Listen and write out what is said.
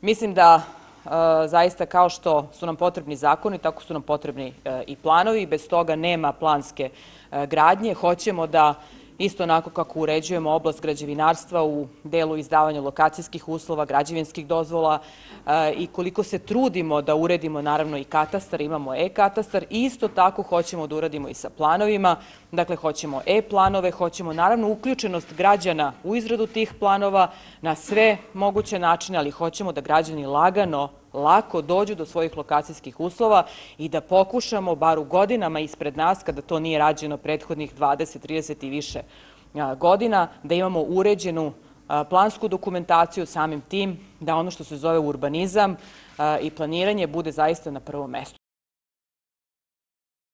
Mislim da e, zaista kao što su nam potrebni zakoni, tako su nam potrebni e, i planovi. Bez toga nema planske e, gradnje. Hoćemo da isto onako kako uređujemo oblast građevinarstva u delu izdavanja lokacijskih uslova, građevinskih dozvola i koliko se trudimo da uredimo naravno i katastar, imamo e-katastar, isto tako hoćemo da uradimo i sa planovima. Dakle, hoćemo e-planove, hoćemo naravno uključenost građana u izradu tih planova na sve moguće načine, ali hoćemo da građani lagano lako dođu do svojih lokacijskih uslova i da pokušamo, bar u godinama ispred nas, kada to nije rađeno prethodnih 20, 30 i više godina, da imamo uređenu plansku dokumentaciju samim tim da ono što se zove urbanizam i planiranje bude zaista na prvom mestu.